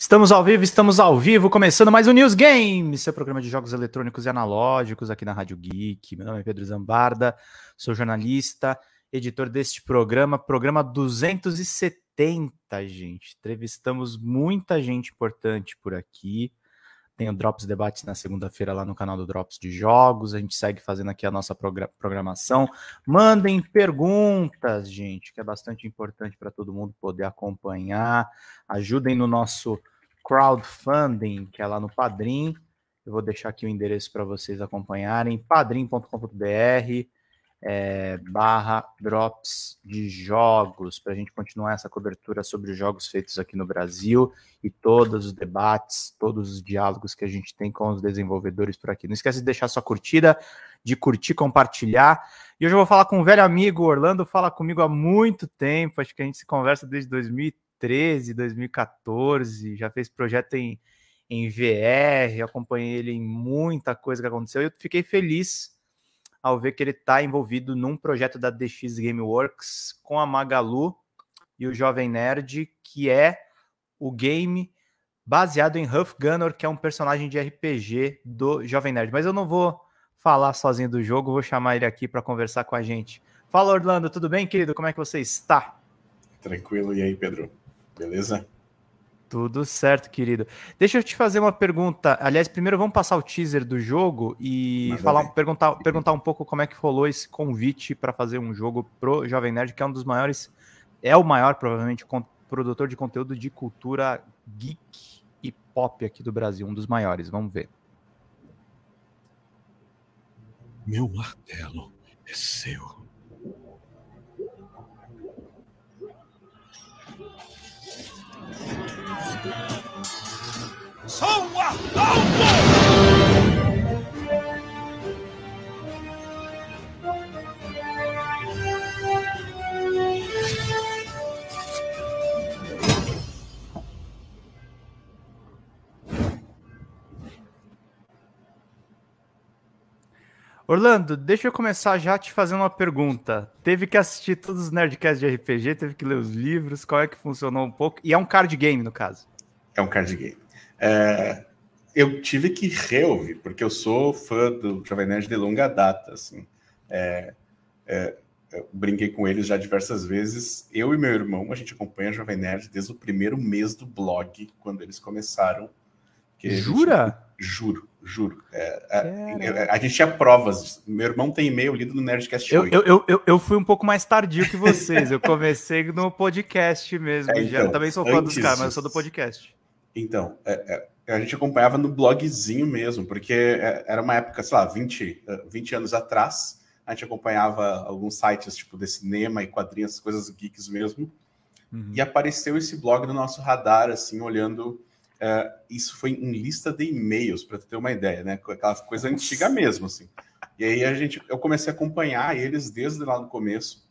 Estamos ao vivo, estamos ao vivo, começando mais um News Game, seu programa de jogos eletrônicos e analógicos aqui na Rádio Geek. Meu nome é Pedro Zambarda, sou jornalista, editor deste programa, programa 270, gente. Entrevistamos muita gente importante por aqui. Tem o Drops Debates na segunda-feira lá no canal do Drops de Jogos. A gente segue fazendo aqui a nossa programação. Mandem perguntas, gente, que é bastante importante para todo mundo poder acompanhar. Ajudem no nosso crowdfunding, que é lá no Padrim. Eu vou deixar aqui o endereço para vocês acompanharem, padrim.com.br é, barra drops de jogos, para a gente continuar essa cobertura sobre os jogos feitos aqui no Brasil e todos os debates, todos os diálogos que a gente tem com os desenvolvedores por aqui. Não esquece de deixar sua curtida, de curtir, compartilhar. E hoje eu vou falar com um velho amigo, Orlando fala comigo há muito tempo, acho que a gente se conversa desde 2013, 2014, já fez projeto em, em VR, acompanhei ele em muita coisa que aconteceu e eu fiquei feliz ao ver que ele está envolvido num projeto da DX Gameworks com a Magalu e o Jovem Nerd, que é o game baseado em Huff Gunner, que é um personagem de RPG do Jovem Nerd. Mas eu não vou falar sozinho do jogo, vou chamar ele aqui para conversar com a gente. Fala, Orlando, tudo bem, querido? Como é que você está? Tranquilo, e aí, Pedro? Beleza? Tudo certo, querido. Deixa eu te fazer uma pergunta. Aliás, primeiro vamos passar o teaser do jogo e falar, perguntar, perguntar um pouco como é que rolou esse convite para fazer um jogo pro Jovem Nerd, que é um dos maiores, é o maior, provavelmente, produtor de conteúdo de cultura geek e pop aqui do Brasil, um dos maiores. Vamos ver. Meu martelo é seu. São Arnaldo! Orlando, deixa eu começar já te fazendo uma pergunta. Teve que assistir todos os Nerdcasts de RPG, teve que ler os livros, qual é que funcionou um pouco? E é um card game, no caso. É um card game. É, eu tive que reouvir, porque eu sou fã do Jovem Nerd de longa data, assim. É, é, brinquei com eles já diversas vezes. Eu e meu irmão, a gente acompanha o Jovem Nerd desde o primeiro mês do blog, quando eles começaram. Jura? Gente, juro juro. É, é, é, a gente tinha provas. Meu irmão tem e-mail lido no Nerdcast 8. Eu, eu, eu, eu, fui um pouco mais tardio que vocês. Eu comecei no podcast mesmo. É, então, também sou fã dos caras, mas eu sou do podcast. Então, é, é, a gente acompanhava no blogzinho mesmo, porque era uma época, sei lá, 20, 20 anos atrás. A gente acompanhava alguns sites tipo de cinema e quadrinhos, coisas geeks mesmo. Uhum. E apareceu esse blog no nosso radar, assim, olhando Uh, isso foi em lista de e-mails, para ter uma ideia, né? Aquela coisa antiga mesmo, assim. E aí a gente, eu comecei a acompanhar eles desde lá no começo.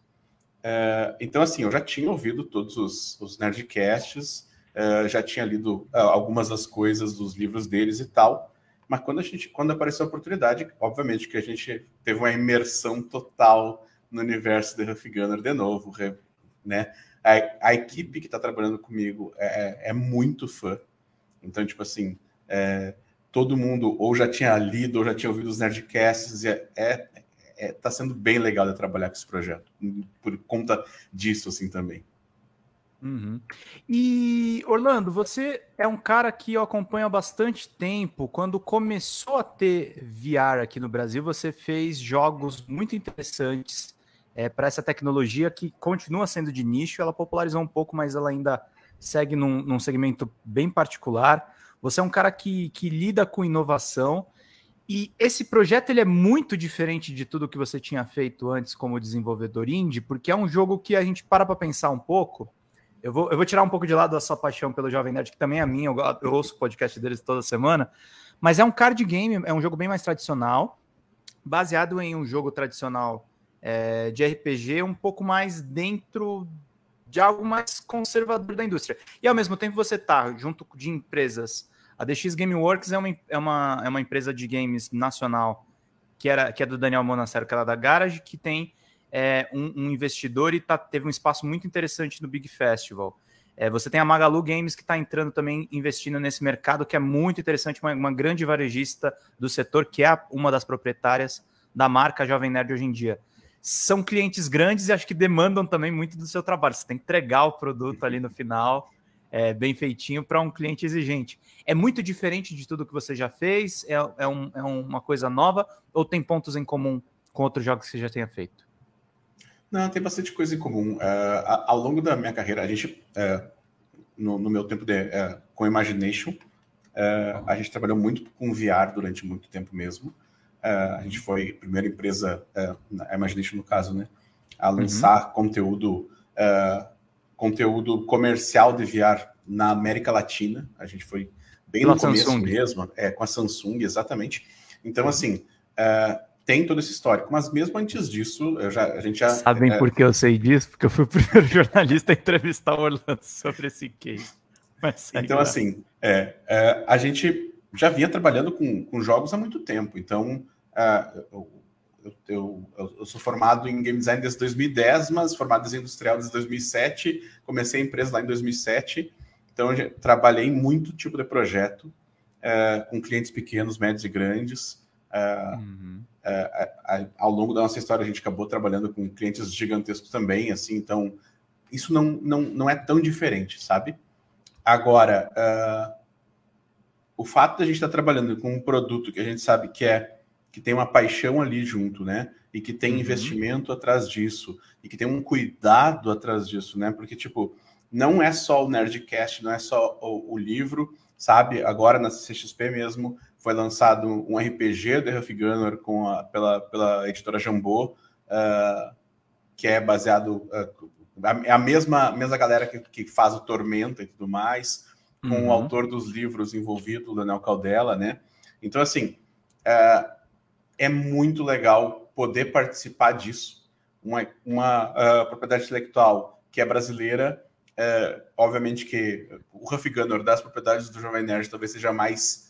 Uh, então, assim, eu já tinha ouvido todos os, os Nerdcasts, uh, já tinha lido algumas das coisas dos livros deles e tal. Mas quando a gente, quando apareceu a oportunidade, obviamente que a gente teve uma imersão total no universo de Huff Gunner de novo, né? A, a equipe que está trabalhando comigo é, é muito fã então, tipo assim, é, todo mundo ou já tinha lido ou já tinha ouvido os Nerdcasts, e é, é, é, tá sendo bem legal de trabalhar com esse projeto, por conta disso, assim, também. Uhum. E, Orlando, você é um cara que eu acompanho há bastante tempo. Quando começou a ter VR aqui no Brasil, você fez jogos muito interessantes é, para essa tecnologia que continua sendo de nicho. Ela popularizou um pouco, mas ela ainda segue num, num segmento bem particular. Você é um cara que, que lida com inovação. E esse projeto ele é muito diferente de tudo que você tinha feito antes como desenvolvedor indie, porque é um jogo que a gente para para pensar um pouco. Eu vou, eu vou tirar um pouco de lado a sua paixão pelo Jovem Nerd, que também é minha, eu, eu ouço o podcast deles toda semana. Mas é um card game, é um jogo bem mais tradicional, baseado em um jogo tradicional é, de RPG, um pouco mais dentro de algo mais conservador da indústria. E ao mesmo tempo você está junto de empresas. A DX Gameworks é uma, é uma, é uma empresa de games nacional que, era, que é do Daniel Monacero, que era da Garage, que tem é, um, um, investidor e tá, teve um espaço muito interessante no Big Festival. É, você tem a Magalu Games que está entrando também investindo nesse mercado que é muito interessante, uma, uma grande varejista do setor, que é uma das proprietárias da marca Jovem Nerd hoje em dia. São clientes grandes e acho que demandam também muito do seu trabalho. Você tem que entregar o produto ali no final, é, bem feitinho, para um cliente exigente. É muito diferente de tudo que você já fez? É, é, um, é uma coisa nova? Ou tem pontos em comum com outros jogos que você já tenha feito? Não, tem bastante coisa em comum. Uh, ao longo da minha carreira, a gente, uh, no, no, meu tempo de, uh, com Imagination, a gente trabalhou muito com VR durante muito tempo mesmo. A gente foi a primeira empresa, a Imagination no caso, né, a uhum. lançar uhum. conteúdo, conteúdo comercial de VR na América Latina. A gente foi bem Pela no começo Samsung. mesmo, é, com a Samsung, exatamente. Então, assim, tem todo esse histórico. Mas mesmo antes disso, já, a gente já. Sabem é... por que eu sei disso? Porque eu fui o primeiro jornalista a entrevistar o Orlando sobre esse case. Mas, então, assim, é, é, a gente já vinha trabalhando com, com jogos há muito tempo. Então, uh, eu, eu, eu, eu, sou formado em game design desde 2010, mas formado em industrial desde 2007. Comecei a empresa lá em 2007. Então, eu trabalhei em muito tipo de projeto, uh, com clientes pequenos, médios e grandes. Uh, uhum. uh, ao longo da nossa história, a gente acabou trabalhando com clientes gigantescos também, assim, então isso não, não, não é tão diferente, sabe? Agora, o fato de a gente estar tá trabalhando com um produto que a gente sabe que é que tem uma paixão ali junto, né? E que tem uhum. investimento atrás disso, e que tem um cuidado atrás disso, né? Porque, tipo, não é só o Nerdcast, não é só o, o livro, sabe? Agora na CXP mesmo, foi lançado um RPG do Huff Gunner com a, pela, pela editora Jambô, uh, que é baseado. Uh, é a mesma, mesma galera que, que faz o Tormenta e tudo mais, com uhum. o autor dos livros envolvido, o Daniel Caldela, né? Então, assim, uh, é muito legal poder participar disso. Uma, uma propriedade intelectual que é brasileira, obviamente que o Huff Gunner das propriedades do Jovem Nerd talvez seja mais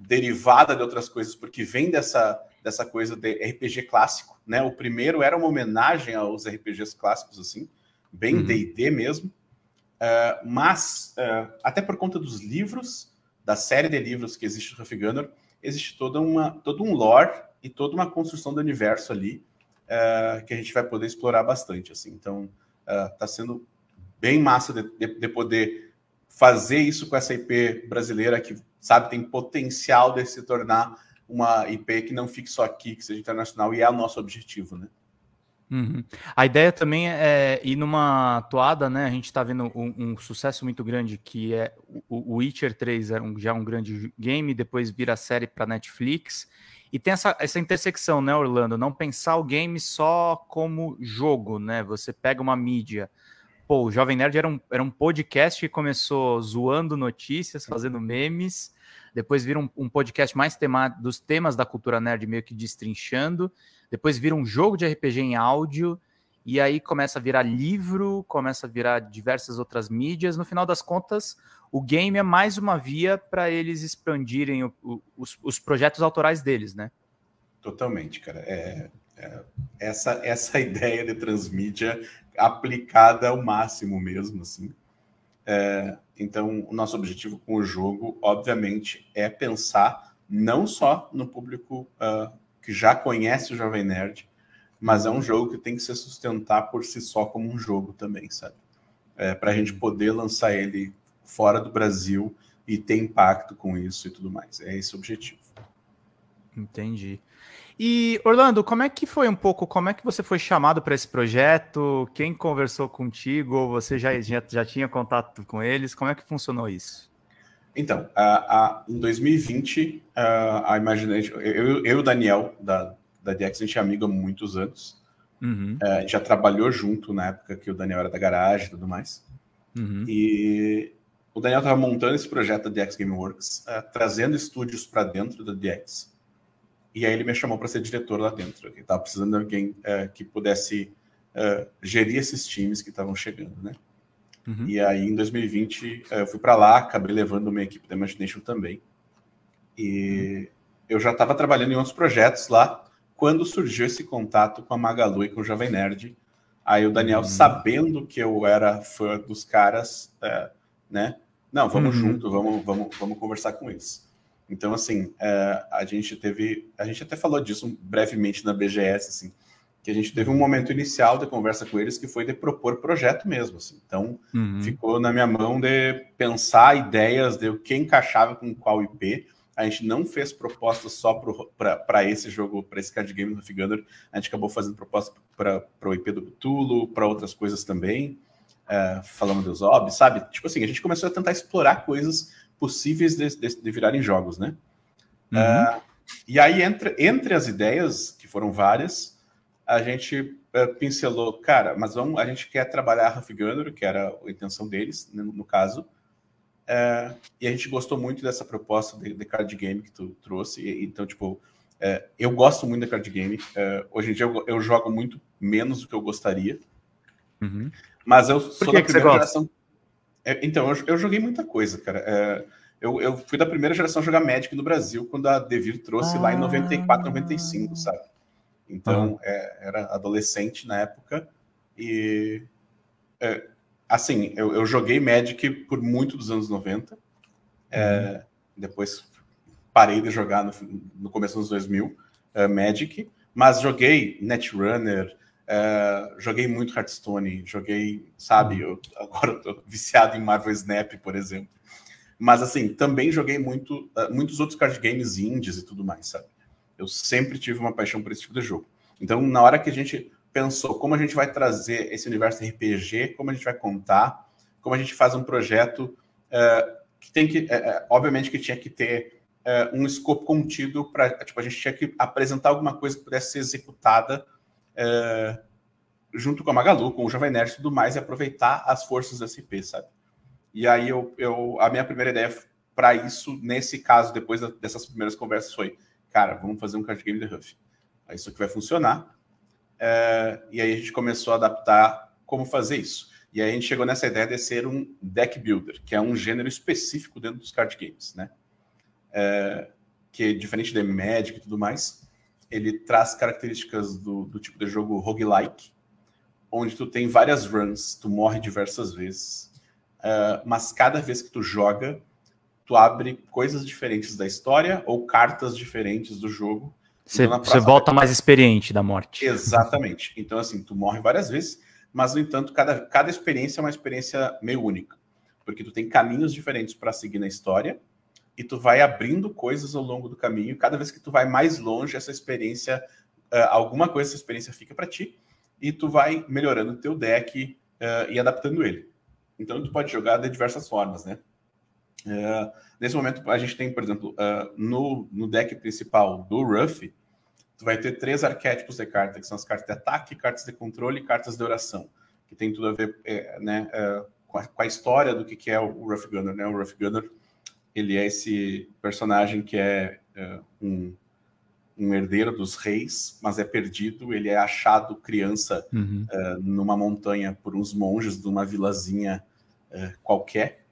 derivada de outras coisas, porque vem dessa, dessa coisa de RPG clássico, né? O primeiro era uma homenagem aos RPGs clássicos, assim, bem D&D uhum. mesmo, uh, mas uh, até por conta dos livros, da série de livros que existe no Huff Gunner, existe toda uma, todo um lore e toda uma construção do universo ali uh, que a gente vai poder explorar bastante, assim. Então, está sendo bem massa de, de, de poder fazer isso com essa IP brasileira que sabe, tem potencial de se tornar uma IP que não fique só aqui, que seja internacional, e é o nosso objetivo, né? Uhum. A ideia também é ir numa toada, né? A gente está vendo um, um, sucesso muito grande que é o, Witcher 3 era um, já um grande game, depois vira série para Netflix. E tem essa, essa intersecção, né, Orlando? Não pensar o game só como jogo, né? Você pega uma mídia. Pô, o Jovem Nerd era um, era um podcast que começou zoando notícias, fazendo memes, depois vira um, um podcast mais tema, dos temas da cultura nerd, meio que destrinchando, depois vira um jogo de RPG em áudio, e aí começa a virar livro, começa a virar diversas outras mídias. No final das contas, o game é mais uma via para eles expandirem o, o, os, os, projetos autorais deles, né? Totalmente, cara. É, é, essa, essa ideia de transmídia aplicada ao máximo mesmo, assim. É, então, o nosso objetivo com o jogo, obviamente, é pensar não só no público uh, que já conhece o Jovem Nerd, mas é um jogo que tem que se sustentar por si só como um jogo também, sabe? É, Para a gente poder lançar ele fora do Brasil e ter impacto com isso e tudo mais. É esse o objetivo. Entendi. E Orlando, como é que foi um pouco? Como é que você foi chamado para esse projeto? Quem conversou contigo? Você já, já, já tinha contato com eles? Como é que funcionou isso? Então, a, a, em 2020, a, a Imagination, eu, e o Daniel da, da DX, a gente é amigo há muitos anos. Uhum. É, já trabalhou junto na época que o Daniel era da garagem e tudo mais. Uhum. E o Daniel estava montando esse projeto da DX Gameworks, uh, trazendo estúdios para dentro da DX. E aí ele me chamou para ser diretor lá dentro. Ele estava precisando de alguém é, que pudesse é, gerir esses times que estavam chegando, né? Uhum. E aí em 2020 é, eu fui para lá, acabei levando minha equipe da Imagination também. E uhum. eu já estava trabalhando em outros projetos lá quando surgiu esse contato com a Magalu e com o Jovem Nerd, Aí o Daniel, uhum. sabendo que eu era fã dos caras, é, né? Não, vamos uhum. junto, vamos, vamos, vamos conversar com eles. Então, assim, é, a gente teve. A gente até falou disso brevemente na BGS, assim, que a gente teve um momento inicial da conversa com eles que foi de propor projeto mesmo. Assim. Então, uhum. ficou na minha mão de pensar ideias de o que encaixava com qual IP. A gente não fez proposta só para esse jogo, para esse card game do Gunner. A gente acabou fazendo proposta para o IP do Cthulhu, para outras coisas também. Uh, falando dos Zob, sabe? Tipo assim, a gente começou a tentar explorar coisas possíveis de, de, de virarem jogos, né? Uhum. Uh, e aí, entre, entre as ideias, que foram várias, a gente uh, pincelou, cara, mas vamos, a gente quer trabalhar a Huff Gunner, que era a intenção deles, no, no caso, uh, e a gente gostou muito dessa proposta de, de card game que tu trouxe, e, então, tipo, eu gosto muito da card game, hoje em dia eu, eu, jogo muito menos do que eu gostaria, uhum. mas eu sou da primeira geração... É, então, eu, eu, joguei muita coisa, cara. É, eu, eu, fui da primeira geração a jogar Magic no Brasil, quando a Devir trouxe ah. lá em 94, 95, sabe? Então, é, era adolescente na época. E, é, assim, eu, eu, joguei Magic por muito dos anos 90. É, uhum. Depois parei de jogar no, no começo dos 2000, é, Magic. Mas joguei Netrunner, Uh, joguei muito Hearthstone, joguei, sabe, eu, agora eu tô viciado em Marvel Snap, por exemplo. Mas assim, também joguei muito, uh, muitos outros card games indies e tudo mais, sabe? Eu sempre tive uma paixão por esse tipo de jogo. Então, na hora que a gente pensou como a gente vai trazer esse universo RPG, como a gente vai contar, como a gente faz um projeto uh, que tem que, obviamente, que tinha que ter um escopo contido para, tipo, a gente tinha que apresentar alguma coisa que pudesse ser executada é, junto com a Magalu, com o Jovem Nerd e tudo mais, e aproveitar as forças do SP, sabe? E aí eu, eu a minha primeira ideia para isso, nesse caso, depois da, dessas primeiras conversas, foi, cara, vamos fazer um card game de Huff. Aí isso aqui vai funcionar. É, e aí a gente começou a adaptar como fazer isso. E aí a gente chegou nessa ideia de ser um deck builder, que é um gênero específico dentro dos card games, né? É, que diferente de Magic e tudo mais, ele traz características do, do tipo de jogo roguelike, onde tu tem várias runs, tu morre diversas vezes, uh, mas cada vez que tu joga, tu abre coisas diferentes da história ou cartas diferentes do jogo. Você, então, volta mais experiente da morte. Exatamente. Então, assim, tu morre várias vezes, mas, no entanto, cada, cada experiência é uma experiência meio única. Porque tu tem caminhos diferentes para seguir na história, e tu vai abrindo coisas ao longo do caminho. Cada vez que tu vai mais longe, essa experiência, uh, alguma coisa dessa experiência fica para ti, e tu vai melhorando o teu deck uh, e adaptando ele. Então tu pode jogar de diversas formas, né? Uh, nesse momento a gente tem, por exemplo, no, no deck principal do Ruff, tu vai ter três arquétipos de carta, que são as cartas de ataque, cartas de controle e cartas de oração, que tem tudo a ver é, né, com a, com, a, história do que, que é o Rough Gunner, né? O Rough Gunner ele é esse personagem que é, é um, um, herdeiro dos reis, mas é perdido. Ele é achado criança uhum. uh, numa montanha por uns monges de uma vilazinha uh, qualquer.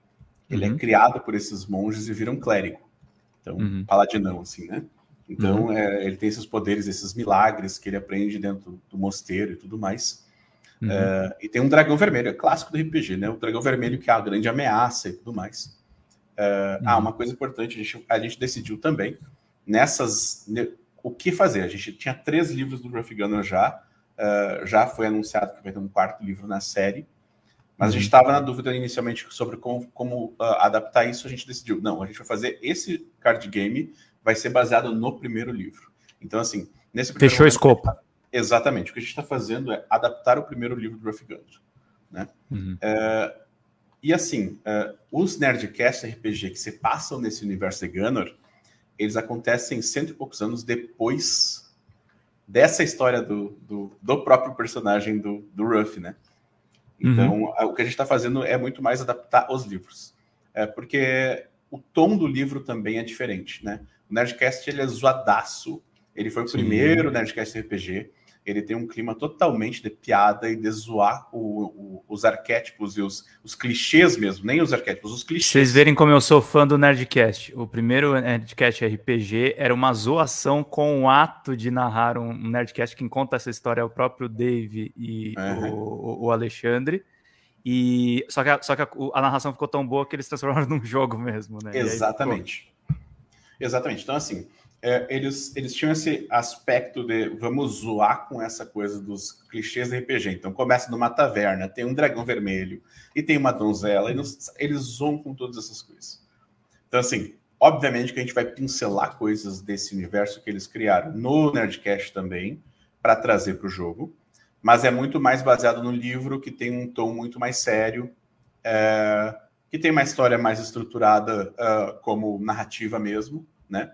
Ele é uhum. é criado por esses monges e vira um clérigo. Então, uhum. paladinão, assim, né? Então, uhum. é, ele tem esses poderes, esses milagres que ele aprende dentro do mosteiro e tudo mais. Uh, e tem um dragão vermelho, é clássico do RPG, né? O dragão vermelho que é a grande ameaça e tudo mais. Uh, Ah, uma coisa importante, a gente, a gente decidiu também nessas. Ne, o que fazer? A gente tinha três livros do Rough Gunner já, uh, já foi anunciado que vai ter um quarto livro na série, mas a gente estava uhum. na dúvida inicialmente sobre como, como uh, adaptar isso. A gente decidiu, não, a gente vai fazer esse card game, vai ser baseado no primeiro livro. Então, assim, nesse Fechou o escopo. Tá, exatamente. O que a gente está fazendo é adaptar o primeiro livro do Rough Gunner. Né? Uhum. Uh, e assim, uh, os Nerdcast RPG que se passam nesse universo de Gunner, eles acontecem cento e poucos anos depois dessa história do, do, do próprio personagem do, do Ruff, né? Então, uhum. o que a gente está fazendo é muito mais adaptar os livros. É, porque o tom do livro também é diferente, né? O Nerdcast, ele é zoadaço. Ele foi o Sim. primeiro Nerdcast RPG. Ele tem um clima totalmente de piada e de zoar o, o, os arquétipos e os, os, clichês mesmo, nem os arquétipos, os clichês. Vocês verem como eu sou fã do Nerdcast. O primeiro Nerdcast RPG era uma zoação com o ato de narrar um Nerdcast. Quem conta essa história é o próprio Dave e uhum. o, o, Alexandre. E só que, a, só que a, a, narração ficou tão boa que eles transformaram num jogo mesmo, né? Exatamente. Aí, Exatamente. Então, assim, é, eles, eles tinham esse aspecto de vamos zoar com essa coisa dos clichês de RPG. Então começa numa taverna, tem um dragão vermelho e tem uma donzela, e nos, eles zoam com todas essas coisas. Então, assim, obviamente que a gente vai pincelar coisas desse universo que eles criaram no Nerdcast também, para trazer para o jogo, mas é muito mais baseado no livro, que tem um tom muito mais sério, é, que tem uma história mais estruturada uh, como narrativa mesmo, né?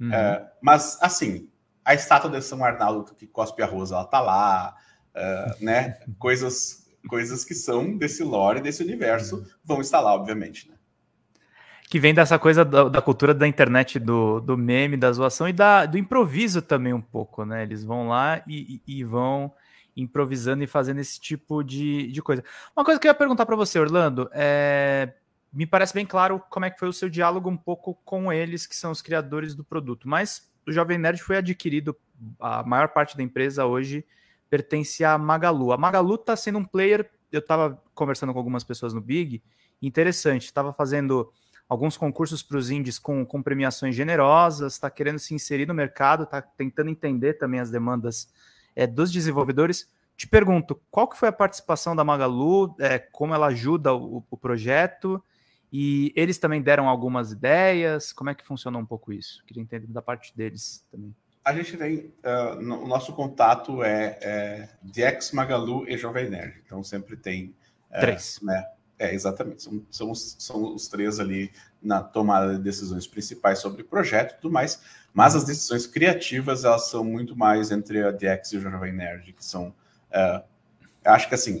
Uhum. É, mas, assim, a estátua de São Arnaldo que cospe a rosa, ela tá lá, uh, né? Coisas, coisas que são desse lore, desse universo, vão estar lá, obviamente, né? Que vem dessa coisa da, da, cultura da internet, do, do meme, da zoação e da, do improviso também um pouco, né? Eles vão lá e, e, e vão improvisando e fazendo esse tipo de, de coisa. Uma coisa que eu ia perguntar para você, Orlando, é me parece bem claro como é que foi o seu diálogo um pouco com eles, que são os criadores do produto. Mas o Jovem Nerd foi adquirido, a maior parte da empresa hoje pertence à Magalu. A Magalu está sendo um player, eu estava conversando com algumas pessoas no Big, interessante, estava fazendo alguns concursos para os indies com, com premiações generosas, está querendo se inserir no mercado, está tentando entender também as demandas é, dos desenvolvedores. Te pergunto, qual que foi a participação da Magalu, é, como ela ajuda o, o projeto e eles também deram algumas ideias. Como é que funciona um pouco isso? Queria entender da parte deles também. A gente tem. Uh, no, o nosso contato é, é DX, Magalu e Jovem Nerd. Então sempre tem. Uh, três. Né? É, exatamente. São, são, os, são os três ali na tomada de decisões principais sobre o projeto e tudo mais. Mas as decisões criativas, elas são muito mais entre a DX e o Jovem Nerd, que são. Uh, acho que assim,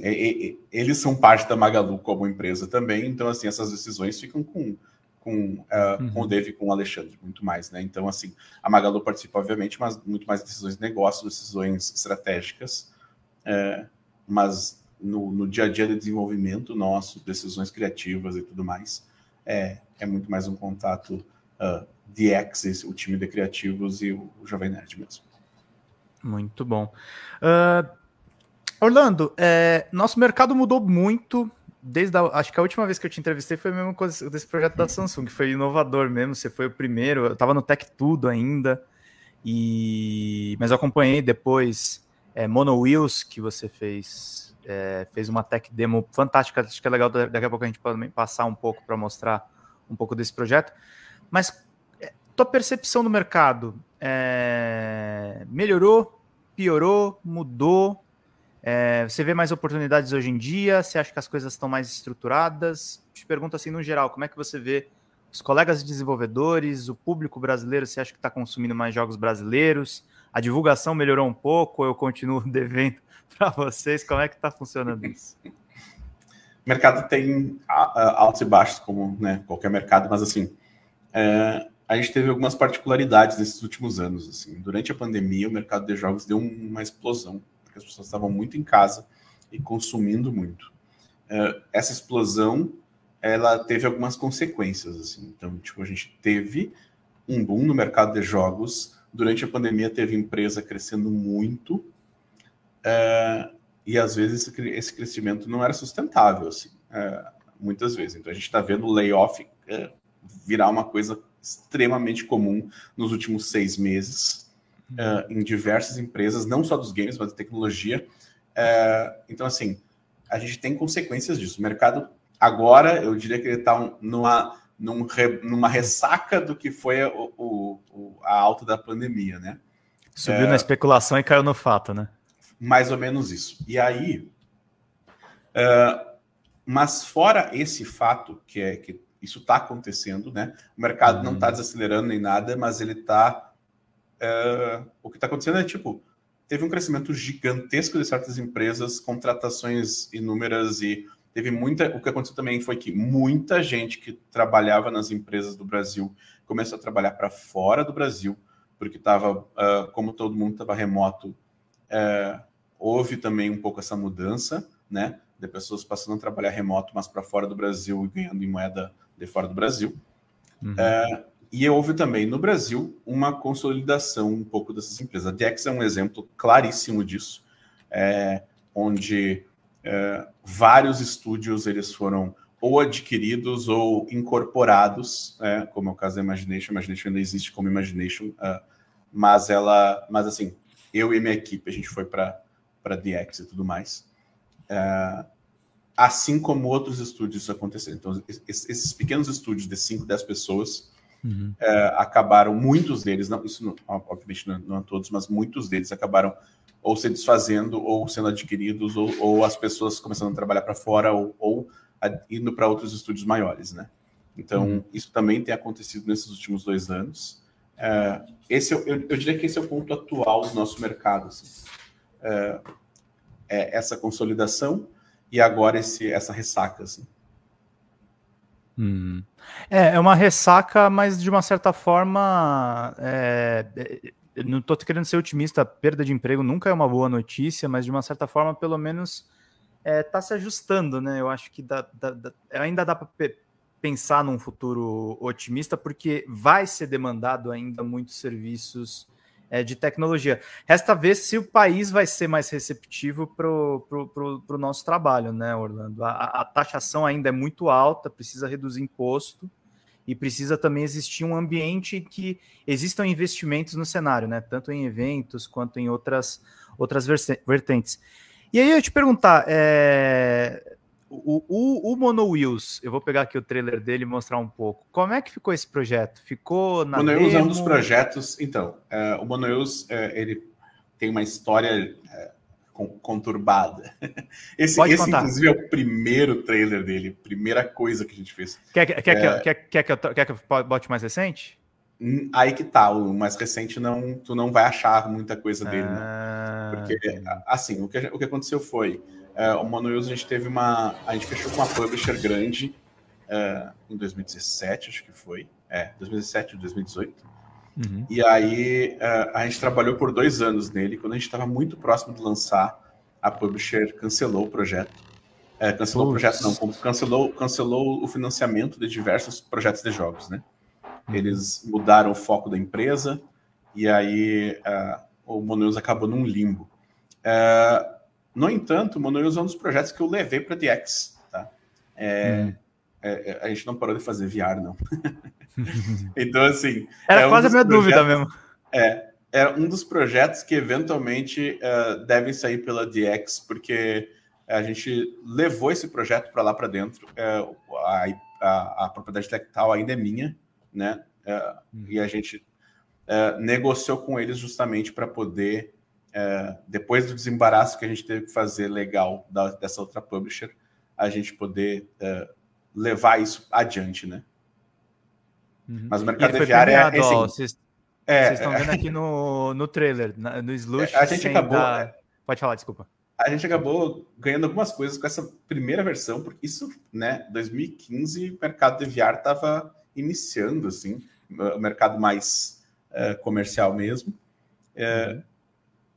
eles são parte da Magalu como empresa também, então assim, essas decisões ficam com, com, uh, uhum. com o Dave e com o Alexandre, muito mais, né? Então, assim, a Magalu participa, obviamente, mas muito mais decisões de negócio, decisões estratégicas, uh, mas no, no, dia a dia de desenvolvimento nosso, decisões criativas e tudo mais, é, é muito mais um contato uh, de Axis, o time de criativos e o, o Jovem Nerd mesmo. Muito bom. Uh, Orlando, é, nosso mercado mudou muito desde a, acho que a última vez que eu te entrevistei foi a mesma coisa desse projeto da Samsung, foi inovador mesmo, você foi o primeiro, eu estava no Tech Tudo ainda, e mas eu acompanhei depois é, Mono Wheels, que você fez, é, fez uma tech demo fantástica, acho que é legal daqui a pouco a gente pode passar um pouco para mostrar um pouco desse projeto, mas é, tua percepção do mercado é, melhorou, piorou, mudou? É, você vê mais oportunidades hoje em dia? Você acha que as coisas estão mais estruturadas? Te pergunto assim, no geral, como é que você vê os colegas desenvolvedores, o público brasileiro? Você acha que está consumindo mais jogos brasileiros? A divulgação melhorou um pouco? Ou eu continuo devendo para vocês? Como é que está funcionando isso? O mercado tem altos e baixos, como né, qualquer mercado, mas assim, é, a gente teve algumas particularidades nesses últimos anos. Assim. Durante a pandemia, o mercado de jogos deu uma explosão as pessoas estavam muito em casa e consumindo muito. Uh, essa explosão, ela teve algumas consequências, assim. Então, tipo, a gente teve um boom no mercado de jogos. Durante a pandemia, teve empresa crescendo muito. Uh, e às vezes esse, crescimento não era sustentável, assim, uh, muitas vezes. Então, a gente está vendo o layoff virar uma coisa extremamente comum nos últimos seis meses uh, em diversas empresas, não só dos games, mas da tecnologia. Uh, então, assim, a gente tem consequências disso. O mercado, agora, eu diria que ele está numa, num numa ressaca do que foi o, o, a alta da pandemia, né? Subiu na especulação e caiu no fato, né? Mais ou menos isso. E aí, uh, mas fora esse fato, que é que isso está acontecendo, né? O mercado uhum. não está desacelerando nem nada, mas ele está é, o que está acontecendo é tipo teve um crescimento gigantesco de certas empresas, contratações inúmeras e teve muita. O que aconteceu também foi que muita gente que trabalhava nas empresas do Brasil começou a trabalhar para fora do Brasil, porque estava, uh, como todo mundo estava remoto, é, houve também um pouco essa mudança, né? De pessoas passando a trabalhar remoto, mas para fora do Brasil e ganhando em moeda de fora do Brasil. Uhum. É, e houve também no Brasil uma consolidação um pouco dessas empresas. A DX é um exemplo claríssimo disso, é, onde é, vários estúdios eles foram ou adquiridos ou incorporados, é, como é o caso da Imagination. Imagination ainda existe como Imagination, uh, mas ela, mas assim, eu e minha equipe a gente foi para para DX e tudo mais. Uh, assim como outros estúdios aconteceram. Então, esses pequenos estúdios de 5, 10 pessoas uhum. uh, acabaram, muitos deles, não, isso não, obviamente não, não todos, mas muitos deles acabaram ou se desfazendo, ou sendo adquiridos, ou, ou as pessoas começando a trabalhar para fora, ou, ou indo para outros estúdios maiores, né? Então, uhum. isso também tem acontecido nesses últimos dois anos. Uh, esse, é eu, eu, diria que esse é o ponto atual do nosso mercado. Assim. Uh, é essa consolidação e agora esse, essa ressaca. Assim. É, é uma ressaca, mas de uma certa forma. É, é não estou querendo ser otimista, perda de emprego nunca é uma boa notícia, mas de uma certa forma, pelo menos está é, tá se ajustando, né? Eu acho que dá, dá, dá, ainda dá para pensar num futuro otimista, porque vai ser demandado ainda muitos serviços é, de tecnologia. Resta ver se o país vai ser mais receptivo para o nosso trabalho, né, Orlando? A, a, taxação ainda é muito alta, precisa reduzir imposto e precisa também existir um ambiente que existam investimentos no cenário, né? Tanto em eventos quanto em outras, outras vertentes. E aí eu te perguntar, é, o, o, o Mono Wheels, eu vou pegar aqui o trailer dele e mostrar um pouco. Como é que ficou esse projeto? Ficou na Mono Wheels é um dos projetos. Então, é, o Mono Wheels, é, ele tem uma história é, conturbada. Esse, esse inclusive, é o primeiro trailer dele, primeira coisa que a gente fez. Quer, quer, quer, quer, quer, que eu, quer que eu bote mais recente? Aí que tá, o mais recente não, tu não vai achar muita coisa dele, né? Ah, Porque, assim, o que, o que aconteceu foi, uh, o Mono a gente teve uma, a gente fechou com uma publisher grande uh, em 2017, acho que foi, é, 2017 ou 2018, uhum. e aí uh, a gente trabalhou por dois anos nele, quando a gente estava muito próximo de lançar, a publisher cancelou o projeto, cancelou Ups. o projeto não, cancelou, cancelou o financiamento de diversos projetos de jogos, né? Eles mudaram o foco da empresa e aí uh, o Mononews acabou num limbo. Uh, no entanto, o Mononews é um dos projetos que eu levei para DX. Tá? É, hum. é, a gente não parou de fazer VR, não. então, assim. Era é um quase a minha projetos, dúvida mesmo. É, é um dos projetos que eventualmente uh, devem sair pela DX, porque a gente levou esse projeto para lá para dentro. a, a, a propriedade intelectual ainda é minha, né? É, E a gente é, negociou com eles justamente para poder, é, depois do desembaraço que a gente teve que fazer legal da, dessa outra publisher, a gente poder é, levar isso adiante, né? Uhum. Mas o mercado de VR é, é, vocês, é, estão vendo aqui no, no trailer, no Slush. a gente acabou. Dar... Pode falar, desculpa. A gente acabou ganhando algumas coisas com essa primeira versão, porque isso, né, 2015, o mercado de VR estava iniciando, assim, o mercado mais é, comercial mesmo. É, uhum.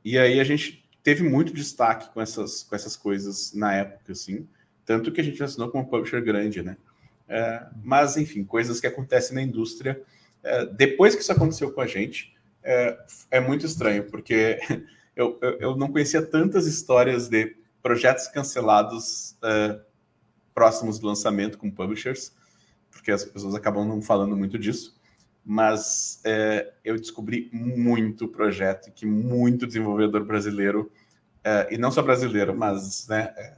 E aí a gente teve muito destaque com essas, com essas coisas na época, assim, tanto que a gente assinou com uma publisher grande, né? É, mas, enfim, coisas que acontecem na indústria. Depois que isso aconteceu com a gente, é, muito estranho, porque eu, eu, eu, não conhecia tantas histórias de projetos cancelados próximos do lançamento com publishers porque as pessoas acabam não falando muito disso, mas é, eu descobri muito projeto que muito desenvolvedor brasileiro, é, e não só brasileiro, mas né, é,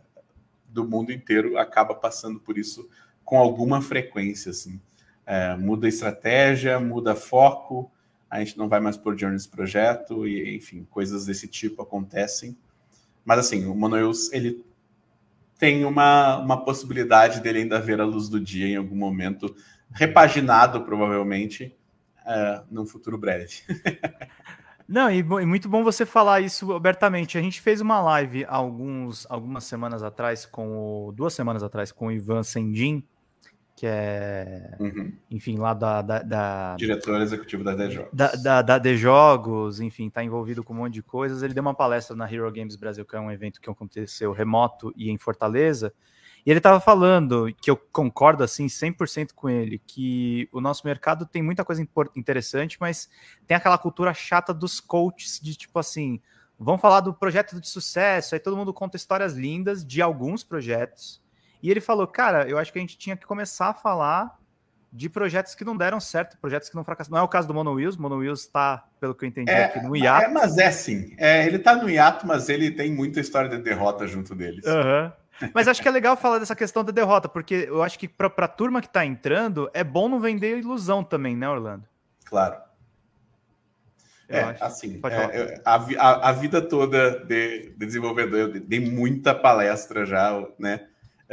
do mundo inteiro, acaba passando por isso com alguma frequência. Assim. É, muda estratégia, muda foco, a gente não vai mais por de nesse projeto, e enfim, coisas desse tipo acontecem. Mas assim, o Monoeus, ele tem uma, uma possibilidade dele ainda ver a luz do dia em algum momento, repaginado provavelmente, uh, num futuro breve. Não, e, e, muito bom você falar isso abertamente. A gente fez uma live alguns, algumas semanas atrás, com o, duas semanas atrás, com o Ivan Sendin, que é, Uhum. enfim, lá da, da, da, Diretor executivo da D-Jogos. da, da, da The Jogos, enfim, tá envolvido com um monte de coisas. Ele deu uma palestra na Hero Games Brasil, que é um evento que aconteceu remoto e em Fortaleza. E ele estava falando, que eu concordo assim 100% com ele, que o nosso mercado tem muita coisa interessante, mas tem aquela cultura chata dos coaches de tipo assim, vão falar do projeto de sucesso, aí todo mundo conta histórias lindas de alguns projetos. E ele falou, cara, eu acho que a gente tinha que começar a falar de projetos que não deram certo, projetos que não fracassaram. Não é o caso do Mono Wheels, Mono Wheels está, pelo que eu entendi É, aqui, no hiato. é, mas é sim. É, ele tá no hiato, mas ele tem muita história de derrota junto deles. Aham. Mas acho que é legal falar dessa questão da derrota, porque eu acho que para a turma que está entrando, é bom não vender ilusão também, né, Orlando? Claro. Eu É, acho. assim, é, a, a- a vida toda de, de desenvolvedor, eu dei muita palestra já, né, é,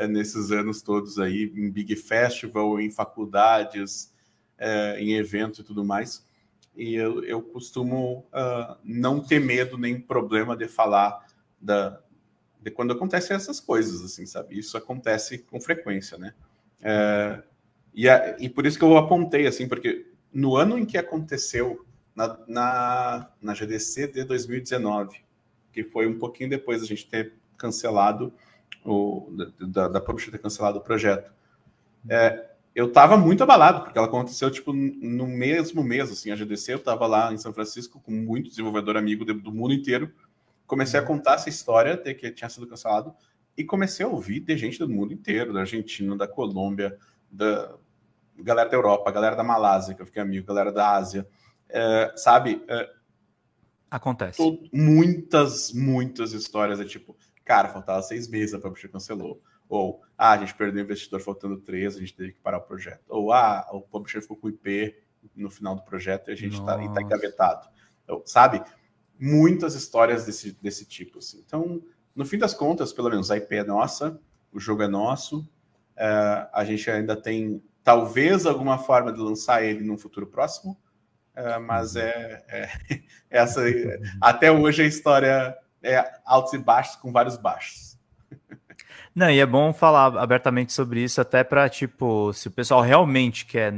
nesses anos todos aí, em Big Festival, em faculdades, é, em eventos e tudo mais. E eu, eu costumo ah, não ter medo nem problema de falar da, de quando acontecem essas coisas, assim, sabe? Isso acontece com frequência, né? É, e, a- e por isso que eu apontei, assim, porque no ano em que aconteceu na, na, na GDC de 2019, que foi um pouquinho depois da gente ter cancelado o da, da publisher ter cancelado o projeto. É, eu estava muito abalado, porque ela aconteceu tipo no mesmo mês, assim, a GDC, eu estava lá em São Francisco com muito desenvolvedor amigo do, do mundo inteiro, comecei a contar essa história de que tinha sido cancelado e comecei a ouvir de gente do mundo inteiro, da Argentina, da Colômbia, da galera da Europa, galera da Malásia, que eu fiquei amigo, galera da Ásia, é, sabe? É, Acontece. to- muitas, muitas histórias é tipo, cara, faltava seis meses, a publisher cancelou. Ou, ah, a gente perdeu o investidor faltando três, a gente teve que parar o projeto. Ou, ah, o publisher ficou com IP no final do projeto e a gente está Nossa. tá engavetado. Então, sabe? Muitas histórias desse, desse tipo. Assim. Então, no fim das contas, pelo menos a IP é nossa, o jogo é nosso, é, a gente ainda tem talvez alguma forma de lançar ele num futuro próximo, é, mas é, é- essa até hoje a história é altos e baixos com vários baixos. Não, e é bom falar abertamente sobre isso, até para, tipo, se o pessoal realmente quer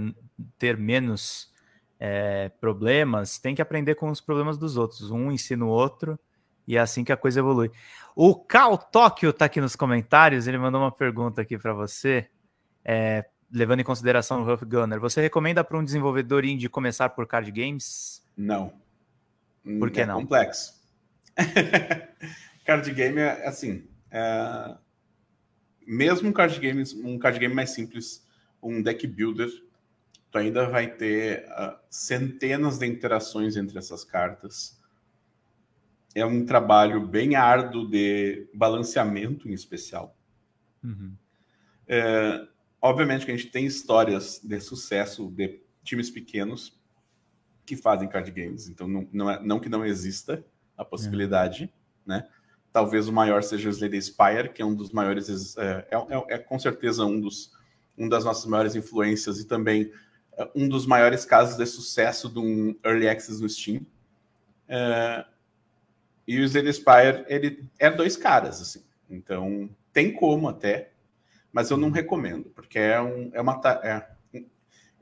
ter menos é, problemas, tem que aprender com os problemas dos outros. Um ensina o outro, e é assim que a coisa evolui. O Cal Tóquio tá aqui nos comentários, ele mandou uma pergunta aqui para você, é, levando em consideração o Rough Gunner. Você recomenda para um desenvolvedor indie começar por card games? Não. Por que é não? complexo. card game é assim. é, Mesmo um card game, um card game mais simples, um deck builder, tu ainda vai ter ah, centenas de interações entre essas cartas. É um trabalho bem árduo de balanceamento, em especial. Uhum. É, obviamente que a gente tem histórias de sucesso de times pequenos que fazem card games, então não, não, é, não que não exista a possibilidade, né? Talvez o maior seja o Slade Spire, que é um dos maiores, é, é, é- é com certeza um dos um das nossas maiores influências e também é, um dos maiores casos de sucesso de um early access no Steam. É, e o Slade Spire, ele é dois caras, assim. Então, tem como até, mas eu não recomendo, porque é um, é uma, é,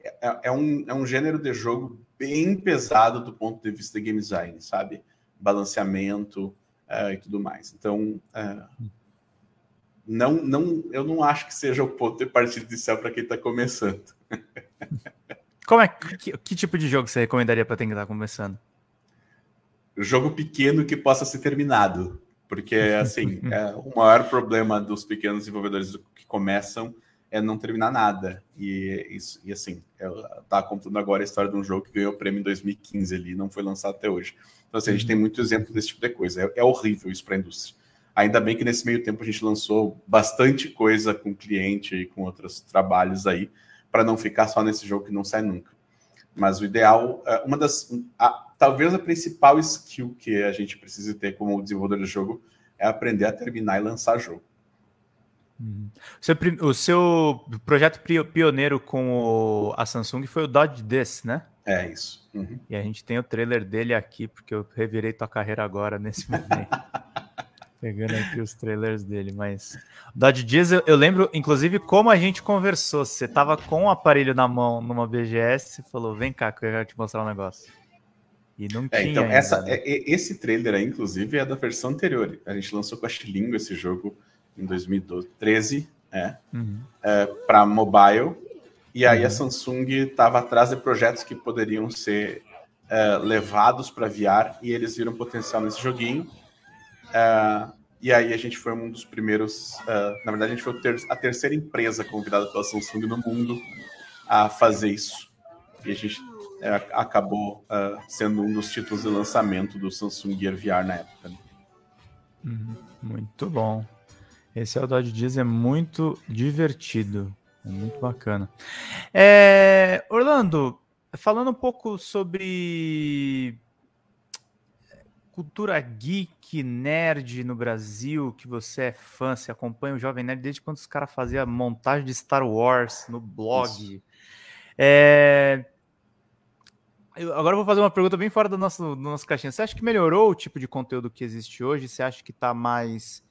é, é um, é um gênero de jogo bem pesado do ponto de vista de game design, sabe? Balanceamento eh, e tudo mais. Então, eh, não, não, eu não acho que seja o ponto de partida inicial para quem está começando. Como é que, que tipo de jogo você recomendaria para quem está começando? Jogo pequeno que possa ser terminado. Porque, assim, é, o maior problema dos pequenos desenvolvedores que começam é não terminar nada. E, isso, e assim, eu tava contando agora a história de um jogo que ganhou o prêmio em 2015 ali, não foi lançado até hoje. Então, assim, a gente tem muito exemplo desse tipo de coisa. É, é horrível isso para a indústria. Ainda bem que nesse meio tempo a gente lançou bastante coisa com cliente e com outros trabalhos aí, para não ficar só nesse jogo que não sai nunca. Mas o ideal, é, uma das. a- talvez a principal skill que a gente precisa ter como desenvolvedor de jogo é aprender a terminar e lançar jogo. O seu, prim- o seu projeto pioneiro com o- a Samsung foi o Dodge This, né? É isso. Uhum. E a gente tem o trailer dele aqui, porque eu revirei tua carreira agora nesse momento. Pegando aqui os trailers dele, mas. Dodge Dias, eu, eu, lembro, inclusive, como a gente conversou. Você tava com o aparelho na mão numa BGS e falou: vem cá, que eu quero te mostrar um negócio. E não é, tinha. Então, ainda, essa, né? é, esse trailer aí, inclusive, é da versão anterior. A gente lançou com a Xilingo esse jogo em 2013, é, uhum. é para mobile. E aí uhum. a Samsung estava atrás de projetos que poderiam ser é, levados para VR e eles viram potencial nesse joguinho. Uh, e aí a gente foi um dos primeiros, uh, na verdade a gente foi a terceira empresa convidada pela Samsung no mundo a fazer isso. E a gente uh, acabou sendo um dos títulos de lançamento do Samsung Gear VR na época. Né? Uhum, muito bom. Esse é o Dodge Dias, é muito divertido. É muito bacana. É, Orlando, falando um pouco sobre cultura geek, nerd no Brasil, que você é fã, se acompanha o Jovem Nerd desde quando os caras faziam montagem de Star Wars no blog. É... Eu, agora eu vou fazer uma pergunta bem fora do nosso, do nosso caixinha. Você acha que melhorou o tipo de conteúdo que existe hoje? Você acha que está mais